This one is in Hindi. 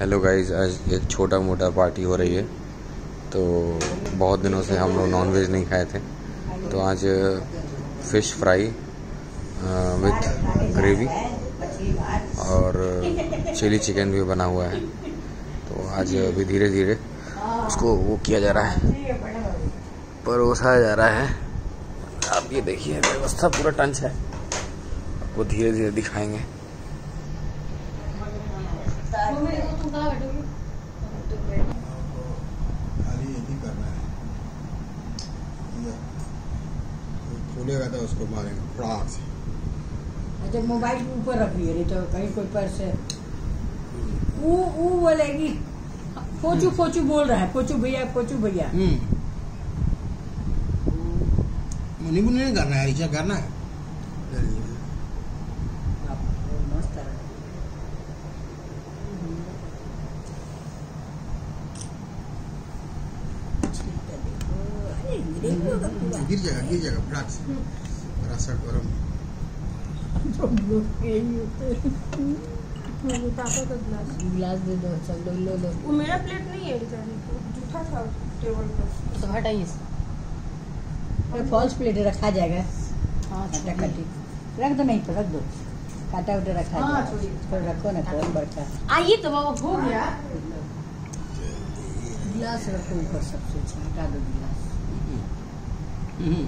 हेलो गाइस आज एक छोटा मोटा पार्टी हो रही है। तो बहुत दिनों से हम लोग नॉन वेज नहीं खाए थे। तो आज फ़िश फ्राई विथ ग्रेवी और चिली चिकन भी बना हुआ है। तो आज अभी धीरे धीरे उसको वो किया जा रहा है। परोसा जा रहा है। आप ये देखिए, व्यवस्था पूरा टंच है। आपको धीरे धीरे दिखाएँगे। खाली यही करना है। ये खुलेगा तो उसको मारेंगे फड़ाक से। अच्छा मोबाइल ऊपर रखिए नहीं तो कहीं कोई पर्स से वो वो बोलेगी पोचू पोचू बोल रहा है पोचू भैया पोचू भैया। मुनी मुनी नहीं करना है रिचा करना है मस्त है गिर जाएगा गिर जाएगा फड़ाक से। बड़ा सा गरम। पापा का ग्लास गिलास दे दो सब लोग लो लो। वो मेरा प्लेट नहीं है बेचारे को जूठा था टेबल पर। तो हटाइए फॉल्स प्लेट रखा जाएगा। हाँ काटा काटी। रख दो नहीं तो रख दो। काटा उटा रखा हाँ, थोड़ा रखो ना कौन बड़का आइए तो बाबा हो गया। गिलास रखो ऊपर सबसे अच्छा हटा दो गिलास। Mm-hmm.